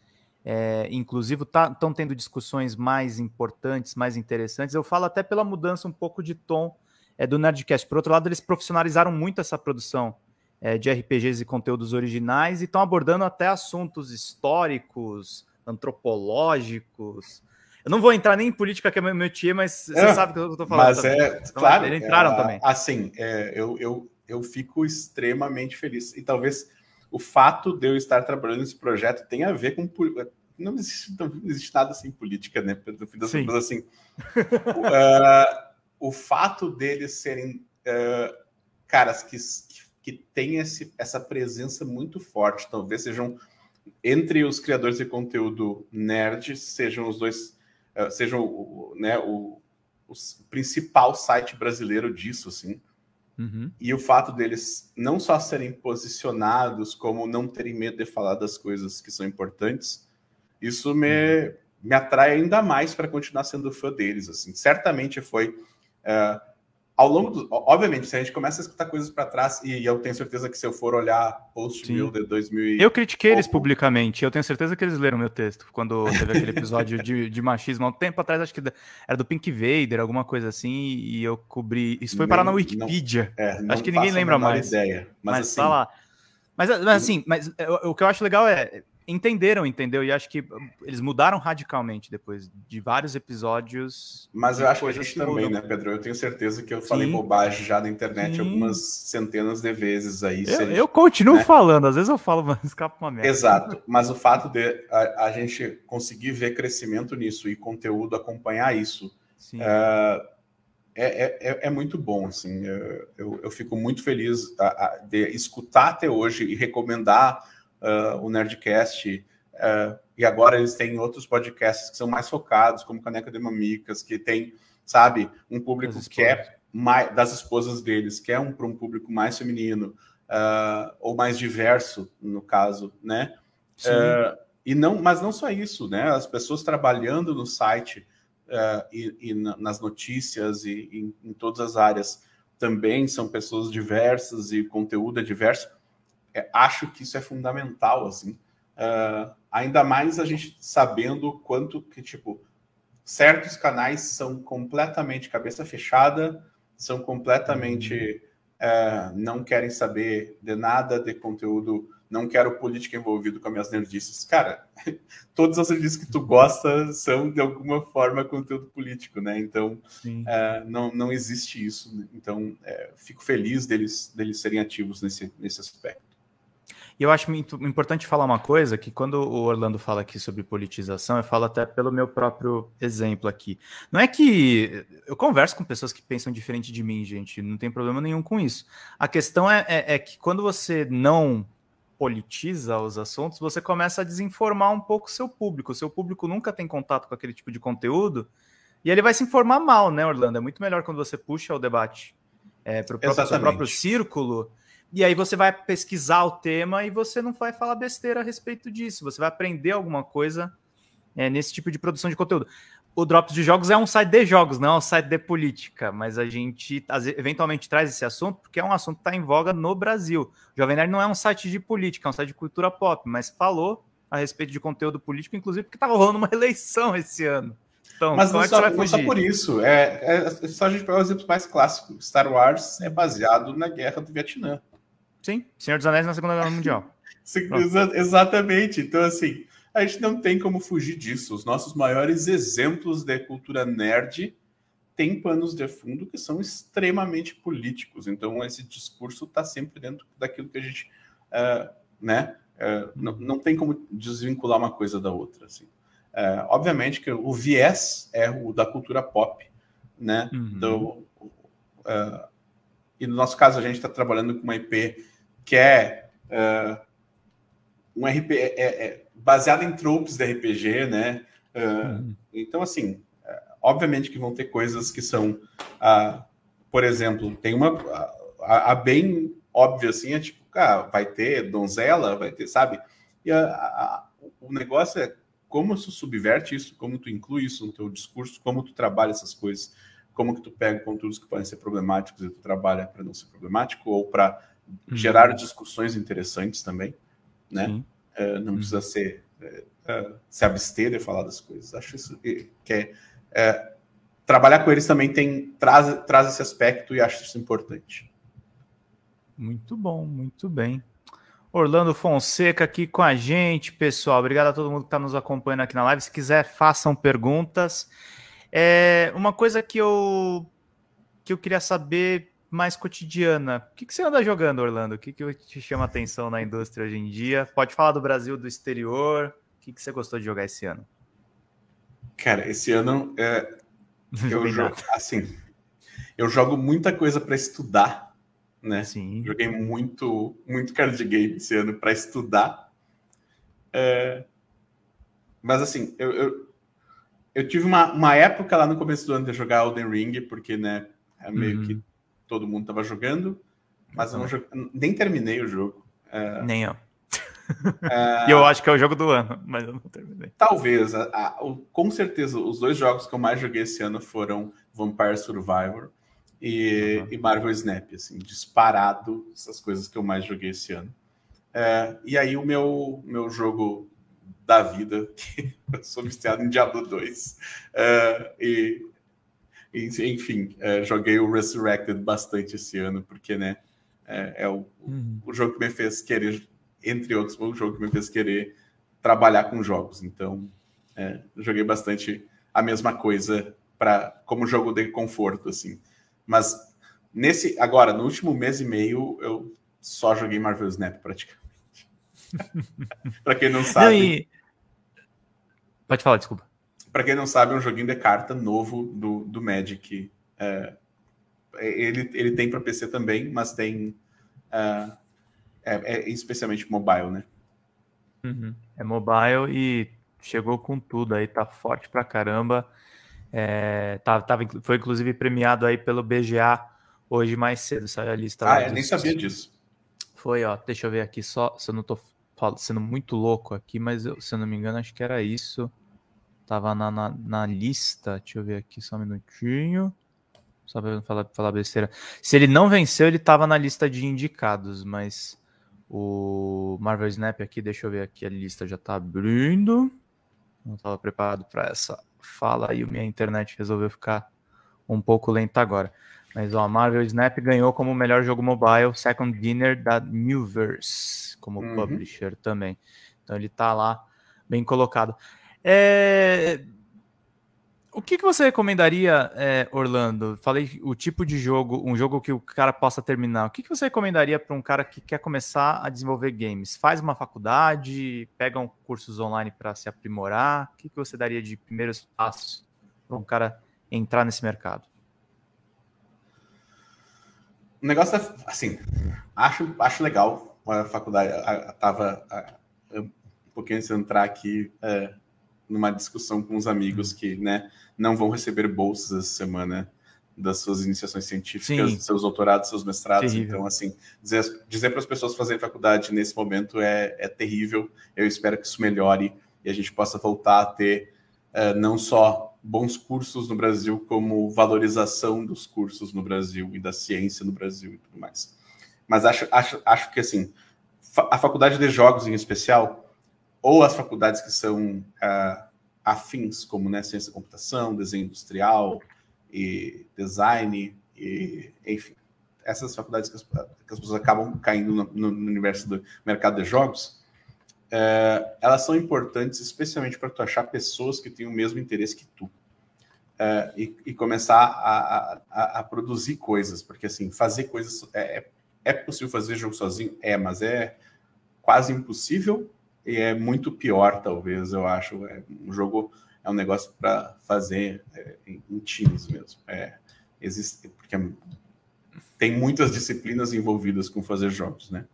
é, inclusivo? Estão tá, tendo discussões mais importantes, mais interessantes? Eu falo até pela mudança um pouco de tom é, do Nerdcast. Por outro lado, eles profissionalizaram muito essa produção é, de RPGs e conteúdos originais e estão abordando até assuntos históricos, antropológicos. Eu não vou entrar nem em política, que é meu métier, mas você é, sabe o que eu estou falando. Mas também. é, então, claro. Eles entraram é, também. Assim, é, eu, eu, eu fico extremamente feliz. E talvez o fato de eu estar trabalhando nesse projeto tenha a ver com. Não existe, não existe nada sem política, né? No fim das contas, assim. uh, o fato deles serem uh, caras que, que que tem esse, essa presença muito forte. Talvez sejam entre os criadores de conteúdo nerd, sejam os dois, uh, sejam o, né, o, o, principal site brasileiro disso, assim. Uhum. E o fato deles não só serem posicionados, como não terem medo de falar das coisas que são importantes, isso me, uhum. me atrai ainda mais para continuar sendo fã deles. Assim, certamente foi uh, ao longo do. Obviamente, se a gente começa a escutar coisas para trás, e eu tenho certeza que se eu for olhar post meu de 2000. Eu critiquei eles publicamente, eu tenho certeza que eles leram meu texto. Quando teve aquele episódio de, de machismo há um tempo atrás, acho que era do Pink Vader, alguma coisa assim, e eu cobri. Isso foi Nem, parar na Wikipedia. Não, é, acho que ninguém lembra mais. Ideia, mas, mas assim, tá lá. Mas, mas assim, mas o, o que eu acho legal é entenderam, entendeu? E acho que eles mudaram radicalmente depois de vários episódios. Mas eu acho que a gente também, mudam. né, Pedro? Eu tenho certeza que eu falei Sim. bobagem já na internet Sim. algumas centenas de vezes aí. Eu, gente, eu continuo né? falando, às vezes eu falo, mas escapa uma merda. Exato, mas o fato de a, a, gente conseguir ver crescimento nisso e conteúdo acompanhar isso. Uh, é, é, é, muito bom, assim, eu, eu fico muito feliz de escutar até hoje e recomendar uh, o Nerdcast, uh, e agora eles têm outros podcasts que são mais focados, como Caneca de Mamicas, que tem, sabe, um público que é mais, das esposas deles, que é um, para um público mais feminino, uh, ou mais diverso, no caso, né? e não, mas não só isso, né? As pessoas trabalhando no site e, e, nas notícias e em, em todas as áreas também são pessoas diversas e conteúdo é diverso é, acho que isso é fundamental, assim. Uh, ainda mais a gente sabendo quanto que, tipo, certos canais são completamente cabeça fechada, são completamente uh, não querem saber de nada de conteúdo, não quero política envolvido com as minhas nerdices. Cara, todas as nerdices que tu gosta são de alguma forma conteúdo político, né? Então, uh, não, não existe isso. Então, é, fico feliz deles, deles serem ativos nesse, nesse aspecto. E eu acho muito importante falar uma coisa, que quando o Orlando fala aqui sobre politização, eu falo até pelo meu próprio exemplo aqui. Não é que eu converso com pessoas que pensam diferente de mim, gente, não tem problema nenhum com isso. A questão é, é, é que quando você não politiza os assuntos, você começa a desinformar um pouco o seu público. O seu público nunca tem contato com aquele tipo de conteúdo e ele vai se informar mal, né, Orlando? É muito melhor quando você puxa o debate é, para o seu próprio círculo e aí você vai pesquisar o tema e você não vai falar besteira a respeito disso. Você vai aprender alguma coisa é, nesse tipo de produção de conteúdo. O Drops de Jogos é um site de jogos, não é um site de política, mas a gente eventualmente traz esse assunto porque é um assunto que está em voga no Brasil. O Jovem Nerd não é um site de política, é um site de cultura pop, mas falou a respeito de conteúdo político, inclusive porque estava rolando uma eleição esse ano. Então, Mas não, é só, não só por isso. É, é, é, só a gente pegar o exemplo mais clássico. Star Wars é baseado na guerra do Vietnã. Sim, Senhor dos Anéis na Segunda Guerra Mundial. Exa exatamente. Então, assim, a gente não tem como fugir disso. Os nossos maiores exemplos de cultura nerd têm panos de fundo que são extremamente políticos. Então, esse discurso está sempre dentro daquilo que a gente, uh, né? Uh, não, não tem como desvincular uma coisa da outra. Assim. Uh, obviamente que o viés é o da cultura pop, né? Uhum. Do, e no nosso caso, a gente está trabalhando com uma IP que é um RP é, é, baseado em tropes de RPG, né? Uhum. Então, assim, Obviamente que vão ter coisas que são, ah, por exemplo, tem uma a, a, bem óbvia assim, é tipo, ah, vai ter donzela, vai ter, sabe? E a, a, o negócio é como tu subverte isso, como tu inclui isso no teu discurso, como tu trabalha essas coisas, como que tu pega conteúdos que podem ser problemáticos e tu trabalha para não ser problemático ou para uhum. gerar discussões interessantes também, né? Uh, não uhum. precisa ser uh, se abster de falar das coisas. Acho isso que é é, trabalhar com eles também tem traz, traz esse aspecto e acho isso importante. Muito bom, muito bem. Orlando Fonseca aqui com a gente, pessoal. Obrigado a todo mundo que está nos acompanhando aqui na live. Se quiser, façam perguntas. É, uma coisa que eu que eu queria saber mais cotidiana. O que, que você anda jogando, Orlando? O que, que te chama atenção na indústria hoje em dia? Pode falar do Brasil, do exterior. O que, que você gostou de jogar esse ano? Cara, esse ano é, eu jogo assim. Eu jogo muita coisa para estudar, né? Sim. Joguei muito, muito card game esse ano para estudar. É, mas assim, eu, eu, eu, tive uma, uma época lá no começo do ano de jogar Elden Ring, porque, né, é meio uhum. que todo mundo tava jogando, mas eu não joguei, nem terminei o jogo. É, nem eu. É... e eu acho que é o jogo do ano, mas eu não terminei. Talvez. A, a, o, com certeza, os dois jogos que eu mais joguei esse ano foram Vampire Survivor e, uhum. e Marvel Snap, assim, disparado essas coisas que eu mais joguei esse ano. É, e aí o meu, meu jogo da vida, que eu sou viciado em Diablo 2. É, e, enfim, é, joguei o Resurrected bastante esse ano, porque, né, é, é o, uhum. o jogo que me fez querer entre outros, o jogo que me fez querer trabalhar com jogos. Então, é, joguei bastante a mesma coisa para como jogo de conforto, assim. Mas nesse agora, no último mês e meio, eu só joguei Marvel Snap praticamente. para quem não sabe. Não, e... Pode falar, desculpa. Para quem não sabe, é um joguinho de carta novo do, do Magic. É, ele, ele tem para PC também, mas tem uh, é, é especialmente mobile, né? Uhum. É mobile e chegou com tudo aí, tá forte pra caramba. É, tá, tava, foi inclusive premiado aí pelo BGA hoje mais cedo, saiu a lista. Ah, eu nem sabia disso. Foi, ó, deixa eu ver aqui só, se eu não tô sendo muito louco aqui, mas eu, se eu não me engano, acho que era isso. Tava na, na, na lista, deixa eu ver aqui só um minutinho. Só pra não falar, falar besteira. Se ele não venceu, ele tava na lista de indicados, mas o Marvel Snap aqui, deixa eu ver aqui, a lista já está abrindo. Não estava preparado para essa fala e minha internet resolveu ficar um pouco lenta agora. Mas ó, Marvel Snap ganhou como melhor jogo mobile, Second Dinner da Newverse, como uhum. publisher também. Então ele está lá bem colocado. É... O que, que você recomendaria, é, Orlando? Falei o tipo de jogo, um jogo que o cara possa terminar. O que, que você recomendaria para um cara que quer começar a desenvolver games? Faz uma faculdade, pega um cursos online para se aprimorar? O que, que você daria de primeiros passos para um cara entrar nesse mercado? O negócio é assim, acho, acho legal a faculdade. Estava um pouquinho antes de entrar aqui. É, numa discussão com os amigos que né, não vão receber bolsas essa semana das suas iniciações científicas, Sim. seus doutorados, seus mestrados. Terrível. Então, assim, dizer, dizer para as pessoas fazerem faculdade nesse momento é, é terrível. Eu espero que isso melhore e a gente possa voltar a ter uh, não só bons cursos no Brasil, como valorização dos cursos no Brasil e da ciência no Brasil e tudo mais. Mas acho, acho, acho que, assim, a faculdade de jogos em especial ou as faculdades que são uh, afins, como né, ciência da computação, desenho industrial e design, e, enfim, essas faculdades que as, que as pessoas acabam caindo no, no, universo do mercado de jogos, uh, elas são importantes especialmente para tu achar pessoas que têm o mesmo interesse que tu. Uh, e, e, começar a, a, a, produzir coisas, porque assim, fazer coisas é, é, é possível fazer jogo sozinho? É, mas é quase impossível e é muito pior, talvez, eu acho. É, um jogo é um negócio para fazer é, em, em, times mesmo. É, existe, porque tem muitas disciplinas envolvidas com fazer jogos, né?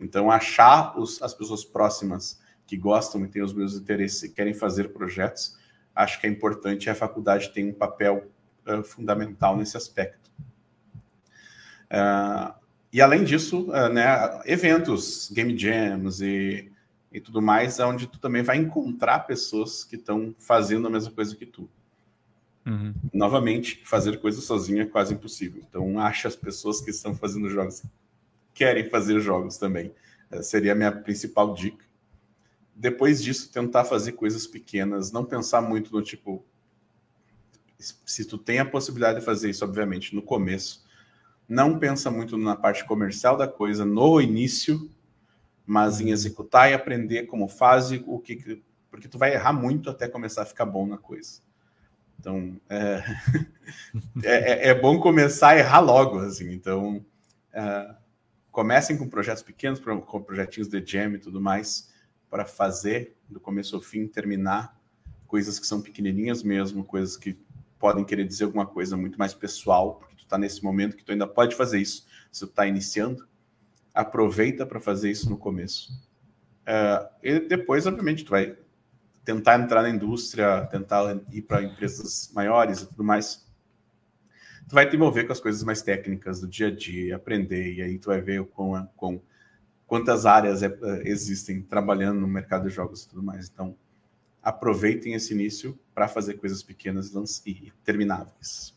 Então, achar os, as pessoas próximas que gostam e têm os meus interesses e querem fazer projetos, acho que é importante a faculdade tem um papel uh, fundamental nesse aspecto. Uh, e além disso, uh, né, eventos, game jams e e tudo mais, é onde tu também vai encontrar pessoas que estão fazendo a mesma coisa que tu. Uhum. Novamente, fazer coisa sozinho é quase impossível. Então, acha as pessoas que estão fazendo jogos, querem fazer jogos também. Essa seria a minha principal dica. Depois disso, tentar fazer coisas pequenas, não pensar muito no tipo. Se tu tem a possibilidade de fazer isso, obviamente, no começo, não pensa muito na parte comercial da coisa no início, mas em executar e aprender como faz o que porque tu vai errar muito até começar a ficar bom na coisa. Então é, é, é, bom começar a errar logo, assim. Então é, comecem com projetos pequenos, com projetinhos de jam e tudo mais, para fazer do começo ao fim, terminar coisas que são pequenininhas mesmo, coisas que podem querer dizer alguma coisa muito mais pessoal, porque tu está nesse momento que tu ainda pode fazer isso se tu está iniciando aproveita para fazer isso no começo. Uh, e depois, obviamente, tu vai tentar entrar na indústria, tentar ir para empresas maiores e tudo mais. Tu vai te envolver com as coisas mais técnicas do dia a dia, aprender, e aí tu vai ver com, com quantas áreas é, é, existem trabalhando no mercado de jogos e tudo mais. Então, aproveitem esse início para fazer coisas pequenas e termináveis.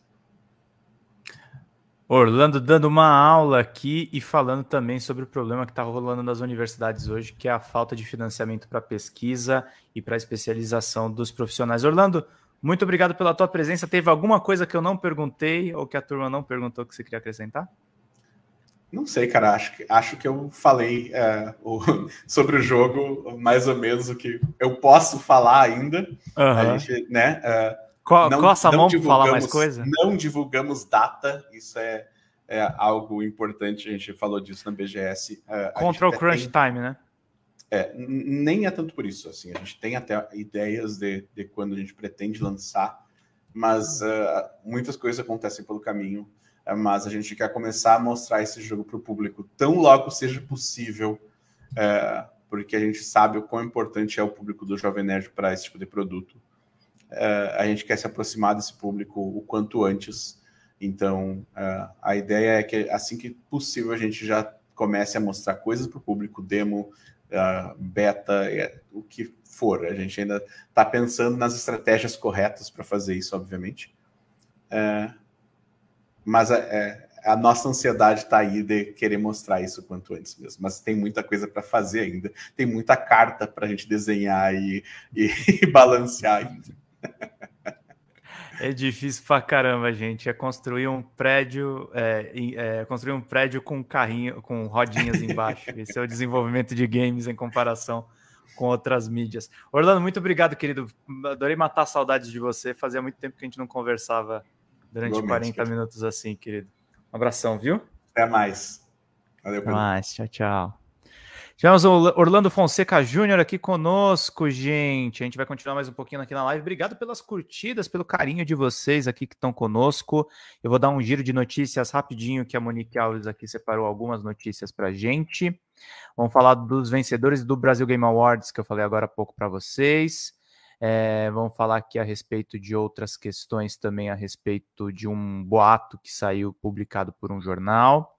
Orlando dando uma aula aqui e falando também sobre o problema que está rolando nas universidades hoje, que é a falta de financiamento para pesquisa e para especialização dos profissionais. Orlando, muito obrigado pela tua presença. Teve alguma coisa que eu não perguntei ou que a turma não perguntou que você queria acrescentar? Não sei, cara. Acho que, acho que eu falei é, o, sobre o jogo mais ou menos o que eu posso falar ainda. Uhum. A gente, né? É, Co não, coça a mão para falar mais coisa? Não divulgamos data, isso é, é, algo importante, a gente falou disso na BGS. É, Contra o crunch tem, time, né? É, nem é tanto por isso, assim, a gente tem até ideias de, de quando a gente pretende lançar, mas uh, muitas coisas acontecem pelo caminho, uh, mas a gente quer começar a mostrar esse jogo para o público tão logo seja possível, uh, porque a gente sabe o quão importante é o público do Jovem Nerd para esse tipo de produto. Uh, a gente quer se aproximar desse público o quanto antes. Então, uh, a ideia é que assim que possível a gente já comece a mostrar coisas para o público, demo, uh, beta, o que for. A gente ainda está pensando nas estratégias corretas para fazer isso, obviamente. mas a, é, a nossa ansiedade está aí de querer mostrar isso quanto antes mesmo. Mas tem muita coisa para fazer ainda. Tem muita carta para a gente desenhar e, e, e balancear ainda. É difícil pra caramba, gente. É construir um prédio, é, é, construir um prédio com carrinho, com rodinhas embaixo. Esse é o desenvolvimento de games em comparação com outras mídias. Orlando, muito obrigado, querido. Adorei matar saudades de você. Fazia muito tempo que a gente não conversava durante 40 minutos assim, querido. Um abração, viu? Até mais. Valeu, Até mais. Tchau, tchau. Tivemos o Orlando Fonseca Júnior aqui conosco, gente. A gente vai continuar mais um pouquinho aqui na live. Obrigado pelas curtidas, pelo carinho de vocês aqui que estão conosco. Eu vou dar um giro de notícias rapidinho, que a Monique Alves aqui separou algumas notícias para gente. Vamos falar dos vencedores do Brasil Game Awards, que eu falei agora há pouco para vocês. É, vamos falar aqui a respeito de outras questões também, a respeito de um boato que saiu publicado por um jornal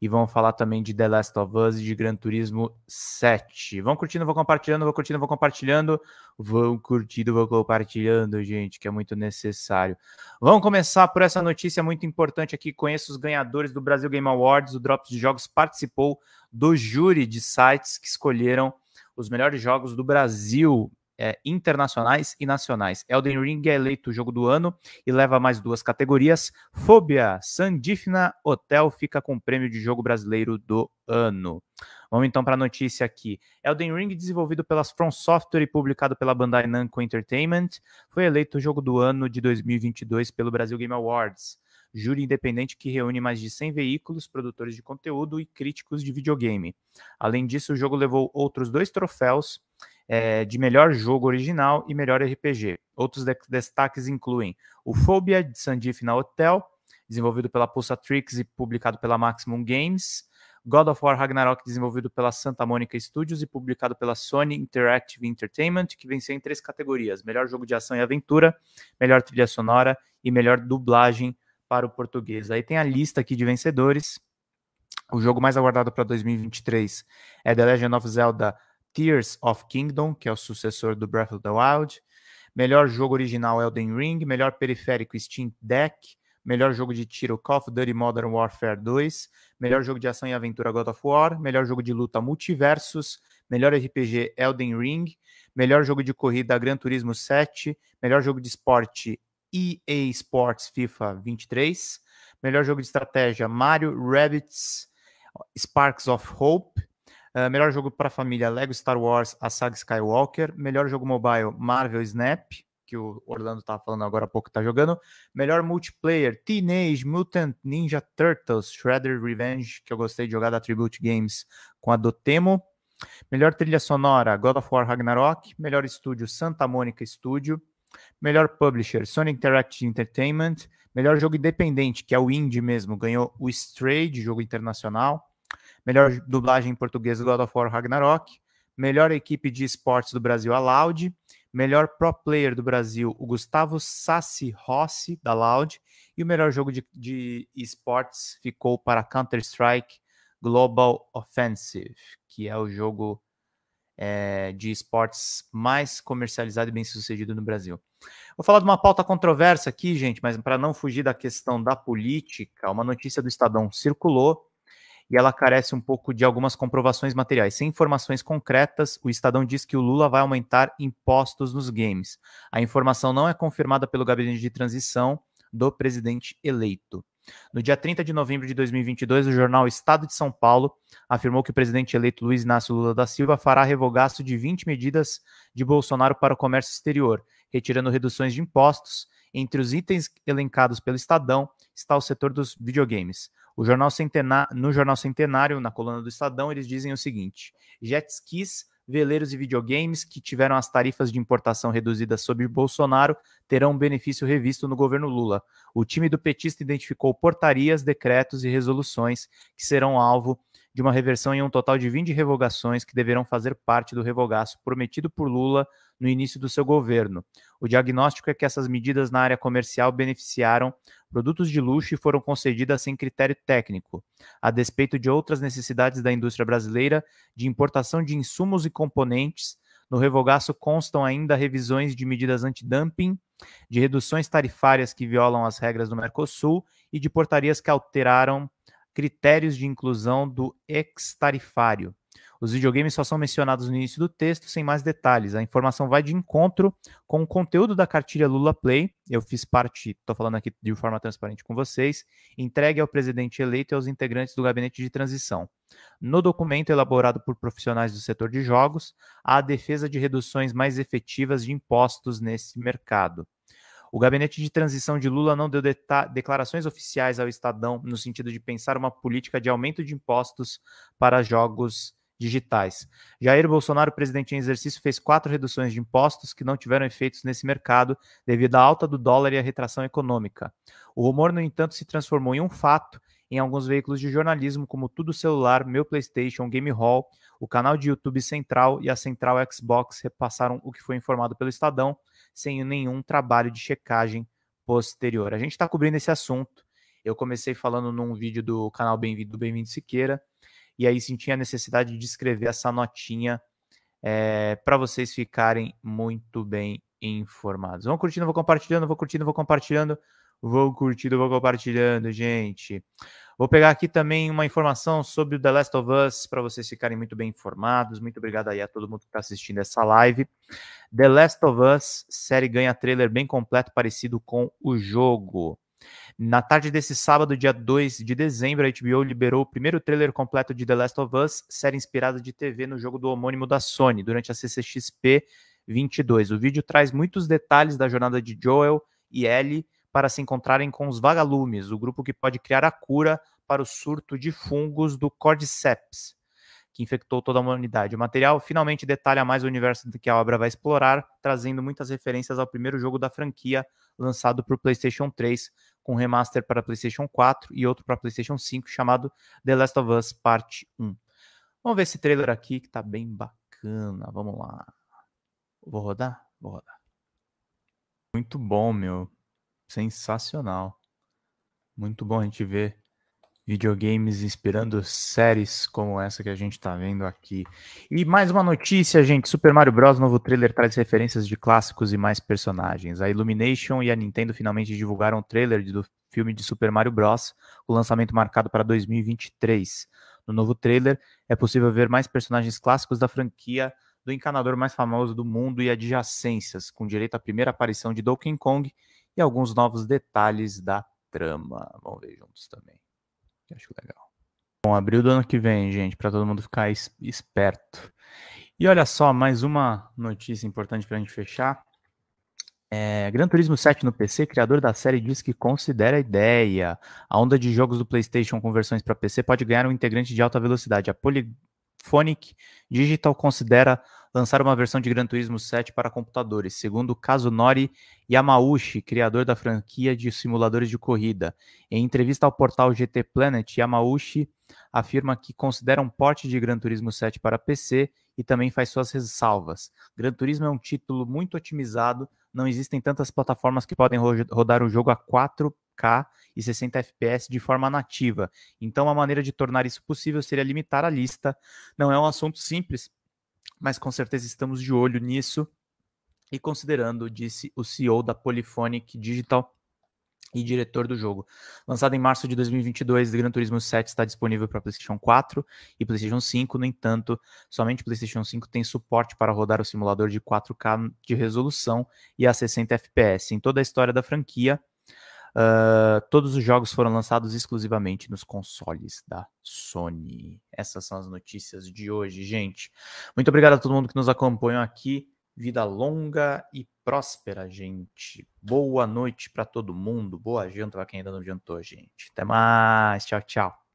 e vamos falar também de The Last of Us e de Gran Turismo 7. Vão curtindo, vão compartilhando, vão curtindo, vão compartilhando, vão curtindo, vão compartilhando, gente, que é muito necessário. Vamos começar por essa notícia muito importante aqui. Conheço os ganhadores do Brasil Game Awards. O Drops de Jogos participou do júri de sites que escolheram os melhores jogos do Brasil é, internacionais e nacionais. Elden Ring é eleito o jogo do ano e leva mais duas categorias. Fobia, Sandifna Hotel fica com o prêmio de jogo brasileiro do ano. Vamos então para a notícia aqui. Elden Ring, desenvolvido pelas From Software e publicado pela Bandai Namco Entertainment, foi eleito o jogo do ano de 2022 pelo Brasil Game Awards. Júri independente que reúne mais de 100 veículos, produtores de conteúdo e críticos de videogame. Além disso, o jogo levou outros dois troféus é, de melhor jogo original e melhor RPG. Outros de destaques incluem o Phobia de Sandifna Hotel, desenvolvido pela Pulsatrix e publicado pela Maximum Games. God of War Ragnarok, desenvolvido pela Santa Monica Studios e publicado pela Sony Interactive Entertainment, que venceu em três categorias: melhor jogo de ação e aventura, melhor trilha sonora e melhor dublagem para o português. Aí tem a lista aqui de vencedores. O jogo mais aguardado para 2023 é The Legend of Zelda Tears of Kingdom, que é o sucessor do Breath of the Wild. Melhor jogo original Elden Ring, melhor periférico Steam Deck, melhor jogo de tiro Call of Duty Modern Warfare 2, melhor jogo de ação e aventura God of War, melhor jogo de luta Multiversus, melhor RPG Elden Ring, melhor jogo de corrida Gran Turismo 7, melhor jogo de esporte EA Sports FIFA 23, melhor jogo de estratégia Mario Rabbids Sparks of Hope, Uh, melhor jogo para família Lego Star Wars A Saga Skywalker. Melhor jogo mobile Marvel Snap, que o Orlando estava falando agora há pouco que tá jogando. Melhor multiplayer Teenage Mutant Ninja Turtles Shredder Revenge, que eu gostei de jogar da Tribute Games com a Dotemo. Melhor trilha sonora God of War Ragnarok. Melhor estúdio Santa Mônica Studio. Melhor publisher Sony Interactive Entertainment. Melhor jogo independente, que é o indie mesmo, ganhou o Stray de jogo internacional. Melhor dublagem em português God of War Ragnarok. Melhor equipe de esportes do Brasil, a Loud. Melhor pro player do Brasil, o Gustavo Sassi Rossi, da Loud. E o melhor jogo de, de esportes ficou para Counter-Strike Global Offensive, que é o jogo é, de esportes mais comercializado e bem sucedido no Brasil. Vou falar de uma pauta controversa aqui, gente, mas para não fugir da questão da política, uma notícia do Estadão circulou e ela carece um pouco de algumas comprovações materiais. Sem informações concretas, o Estadão diz que o Lula vai aumentar impostos nos games. A informação não é confirmada pelo gabinete de transição do presidente eleito. No dia 30 de novembro de 2022, o jornal Estado de São Paulo afirmou que o presidente eleito Luiz Inácio Lula da Silva fará revogaço de 20 medidas de Bolsonaro para o comércio exterior, retirando reduções de impostos. Entre os itens elencados pelo Estadão está o setor dos videogames. O jornal Centenário, no Jornal Centenário, na coluna do Estadão, eles dizem o seguinte: jet skis, veleiros e videogames que tiveram as tarifas de importação reduzidas sob Bolsonaro terão um benefício revisto no governo Lula. O time do petista identificou portarias, decretos e resoluções que serão alvo de uma reversão em um total de 20 revogações que deverão fazer parte do revogaço prometido por Lula no início do seu governo. O diagnóstico é que essas medidas na área comercial beneficiaram produtos de luxo e foram concedidas sem critério técnico, a despeito de outras necessidades da indústria brasileira de importação de insumos e componentes. No revogaço constam ainda revisões de medidas antidumping, de reduções tarifárias que violam as regras do Mercosul e de portarias que alteraram critérios de inclusão do ex-tarifário. Os videogames só são mencionados no início do texto, sem mais detalhes. A informação vai de encontro com o conteúdo da cartilha Lula Play. Eu fiz parte, estou falando aqui de forma transparente com vocês, entregue ao presidente eleito e aos integrantes do gabinete de transição. No documento elaborado por profissionais do setor de jogos, há a defesa de reduções mais efetivas de impostos nesse mercado. O gabinete de transição de Lula não deu declarações oficiais ao Estadão no sentido de pensar uma política de aumento de impostos para jogos digitais. Jair Bolsonaro, presidente em exercício, fez quatro reduções de impostos que não tiveram efeitos nesse mercado devido à alta do dólar e à retração econômica. O rumor, no entanto, se transformou em um fato em alguns veículos de jornalismo, como Tudo Celular, Meu PlayStation, Game Hall, o canal de YouTube Central e a Central Xbox repassaram o que foi informado pelo Estadão, sem nenhum trabalho de checagem posterior. A gente está cobrindo esse assunto. Eu comecei falando num vídeo do canal Bem-vindo do Bem-vindo Siqueira, e aí senti a necessidade de escrever essa notinha é, para vocês ficarem muito bem informados. Vão curtindo, vou compartilhando, vou curtindo, vou compartilhando, vou curtindo, vou compartilhando, gente. Vou pegar aqui também uma informação sobre o The Last of Us para vocês ficarem muito bem informados. Muito obrigado aí a todo mundo que está assistindo essa live. The Last of Us, série ganha trailer bem completo, parecido com o jogo. Na tarde desse sábado, dia 2 de dezembro, a HBO liberou o primeiro trailer completo de The Last of Us, série inspirada de TV no jogo do homônimo da Sony, durante a CCXP 22. O vídeo traz muitos detalhes da jornada de Joel e Ellie para se encontrarem com os vagalumes, o grupo que pode criar a cura para o surto de fungos do Cordyceps, que infectou toda a humanidade. O material finalmente detalha mais o universo que a obra vai explorar, trazendo muitas referências ao primeiro jogo da franquia, lançado para o PlayStation 3, com remaster para PlayStation 4 e outro para PlayStation 5, chamado The Last of Us Parte 1. Vamos ver esse trailer aqui que tá bem bacana. Vamos lá. Vou rodar? Vou rodar. Muito bom, meu. Sensacional. Muito bom a gente ver videogames inspirando séries como essa que a gente está vendo aqui. E mais uma notícia, gente: Super Mario Bros. novo trailer traz referências de clássicos e mais personagens. A Illumination e a Nintendo finalmente divulgaram o trailer do filme de Super Mario Bros. O lançamento marcado para 2023. No novo trailer é possível ver mais personagens clássicos da franquia do encanador mais famoso do mundo e adjacências, com direito à primeira aparição de Donkey Kong e alguns novos detalhes da trama. Vamos ver juntos também. Que acho legal. Bom, abril do ano que vem, gente, para todo mundo ficar esperto. E olha só, mais uma notícia importante para a gente fechar. É, Gran Turismo 7 no PC, criador da série diz que considera a ideia. A onda de jogos do PlayStation com versões para PC pode ganhar um integrante de alta velocidade. A Polyphonic Digital considera lançar uma versão de Gran Turismo 7 para computadores, segundo Kazunori Yamauchi, criador da franquia de simuladores de corrida. Em entrevista ao portal GT Planet, Yamauchi afirma que considera um porte de Gran Turismo 7 para PC e também faz suas ressalvas. Gran Turismo é um título muito otimizado, não existem tantas plataformas que podem rodar o jogo a 4K e 60 FPS de forma nativa. Então, a maneira de tornar isso possível seria limitar a lista. Não é um assunto simples, mas com certeza estamos de olho nisso. E considerando, disse o CEO da Polyphonic Digital e diretor do jogo. Lançado em março de 2022, Gran Turismo 7 está disponível para PlayStation 4 e PlayStation 5. No entanto, somente PlayStation 5 tem suporte para rodar o simulador de 4K de resolução e a 60 FPS. Em toda a história da franquia, Uh, todos os jogos foram lançados exclusivamente nos consoles da Sony. Essas são as notícias de hoje, gente. Muito obrigado a todo mundo que nos acompanhou aqui. Vida longa e próspera, gente. Boa noite para todo mundo. Boa janta para quem ainda não jantou, gente. Até mais. Tchau, tchau.